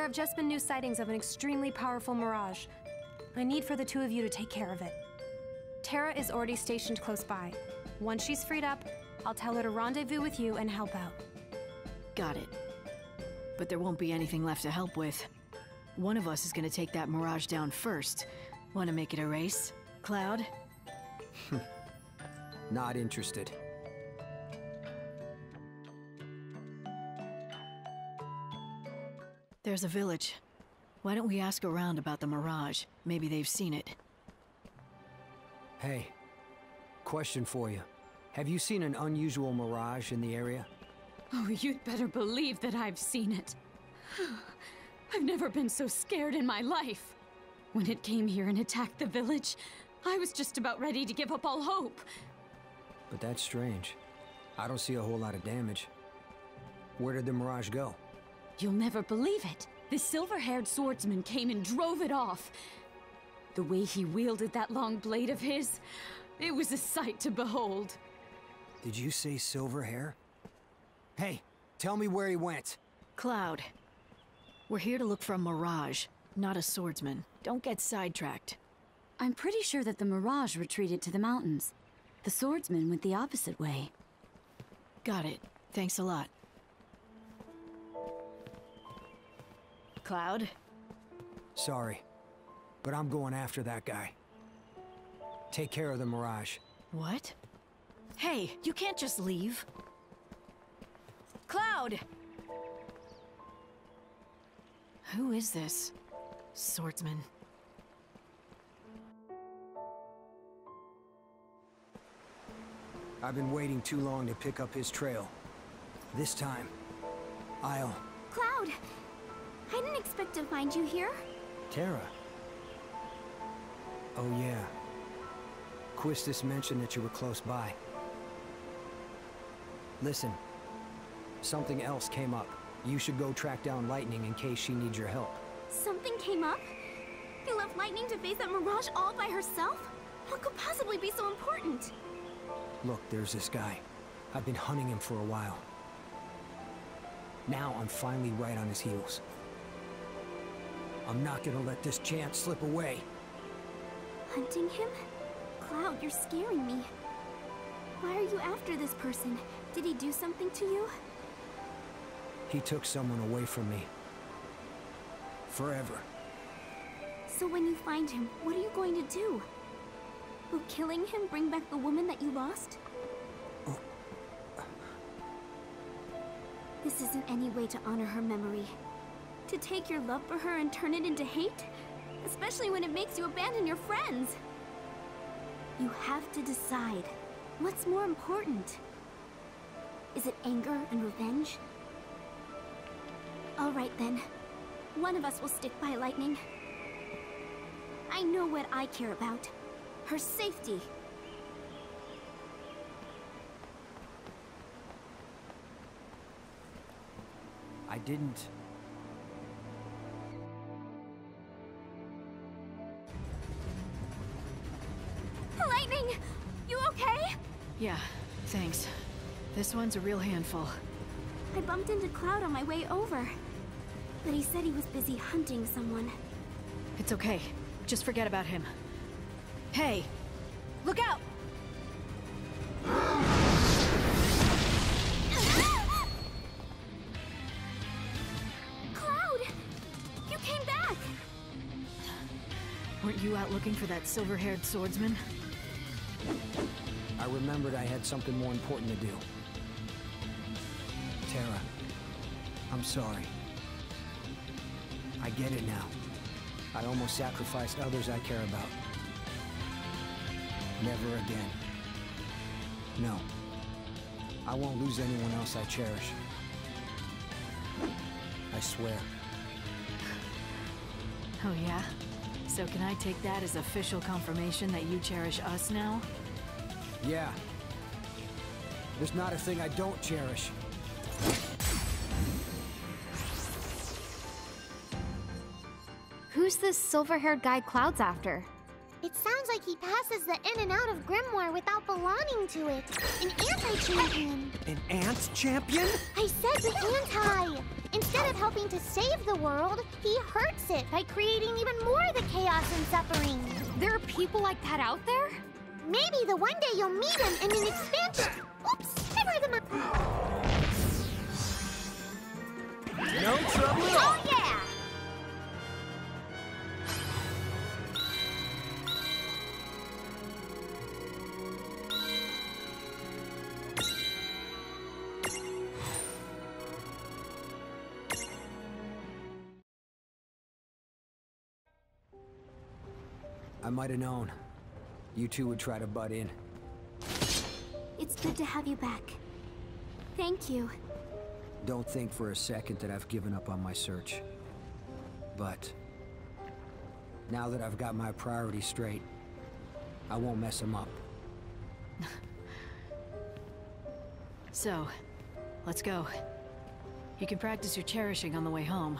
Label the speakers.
Speaker 1: There have just been new sightings of an extremely powerful mirage. I need for the two of you to take care of it. Terra is already stationed close by. Once she's freed up, I'll tell her to rendezvous with you and help out.
Speaker 2: Got it. But there won't be anything left to help with. One of us is gonna take that mirage down first. Wanna make it a race? Cloud?
Speaker 3: Not interested.
Speaker 2: There's a village. Why don't we ask around about the mirage? Maybe they've seen it.
Speaker 3: Hey, question for you. Have you seen an unusual mirage in the area?
Speaker 4: Oh, you'd better believe that I've seen it. I've never been so scared in my life. When it came here and attacked the village, I was just about ready to give up all hope.
Speaker 3: But that's strange. I don't see a whole lot of damage. Where did the mirage go?
Speaker 4: You'll never believe it. The silver-haired swordsman came and drove it off. The way he wielded that long blade of his, it was a sight to behold.
Speaker 3: Did you say silver hair? Hey, tell me where he went.
Speaker 2: Cloud. We're here to look for a mirage, not a swordsman. Don't get sidetracked.
Speaker 4: I'm pretty sure that the Mirage retreated to the mountains. The swordsman went the opposite way.
Speaker 2: Got it. Thanks a lot. Cloud?
Speaker 3: Sorry, but I'm going after that guy. Take care of the mirage.
Speaker 2: What? Hey, you can't just leave. Cloud! Who is this? Swordsman.
Speaker 3: I've been waiting too long to pick up his trail. This time, I'll...
Speaker 5: Cloud! I didn't expect to find you here.
Speaker 3: Terra. Oh yeah. Quistis mentioned that you were close by. Listen. Something else came up. You should go track down Lightning in case she needs your help.
Speaker 5: Something came up? You left Lightning to face that Mirage all by herself? What could possibly be so important?
Speaker 3: Look, there's this guy. I've been hunting him for a while. Now I'm finally right on his heels. I'm not gonna let this chance slip away.
Speaker 5: Hunting him? Cloud, you're scaring me. Why are you after this person? Did he do something to you?
Speaker 3: He took someone away from me. Forever.
Speaker 5: So when you find him, what are you going to do? Will killing him bring back the woman that you lost? Oh. This isn't any way to honor her memory. To take your love for her and turn it into hate? Especially when it makes you abandon your friends. You have to decide. What's more important? Is it anger and revenge? Alright then. One of us will stick by Lightning. I know what I care about. Her safety.
Speaker 3: I didn't...
Speaker 5: You okay?
Speaker 2: Yeah, thanks. This one's a real handful.
Speaker 5: I bumped into Cloud on my way over. But he said he was busy hunting someone.
Speaker 2: It's okay. Just forget about him. Hey! Look out!
Speaker 5: Cloud! You came back!
Speaker 2: Weren't you out looking for that silver-haired swordsman?
Speaker 3: I remembered I had something more important to do. Terra, I'm sorry. I get it now. I almost sacrificed others I care about. Never again. No. I won't lose anyone else I cherish. I swear.
Speaker 2: Oh yeah? So can I take that as official confirmation that you cherish us now?
Speaker 3: Yeah. There's not a thing I don't cherish.
Speaker 6: Who's this silver haired guy Cloud's after? It sounds like he passes the in and out of Grymoire without belonging to it. An anti-champion.
Speaker 3: An ant champion?
Speaker 6: I said the anti! Instead of helping to save the world, he hurts it by creating even more of the chaos and suffering.
Speaker 1: There are people like that out there?
Speaker 6: Maybe the one day you'll meet him in an expansion. Oops, never the
Speaker 3: No trouble at all.
Speaker 6: Oh yeah!
Speaker 3: I might have known. You two would try to butt in.
Speaker 5: It's good to have you back. Thank you.
Speaker 3: Don't think for a second that I've given up on my search. But... Now that I've got my priorities straight, I won't mess them up.
Speaker 2: So, let's go. You can practice your cherishing on the way home.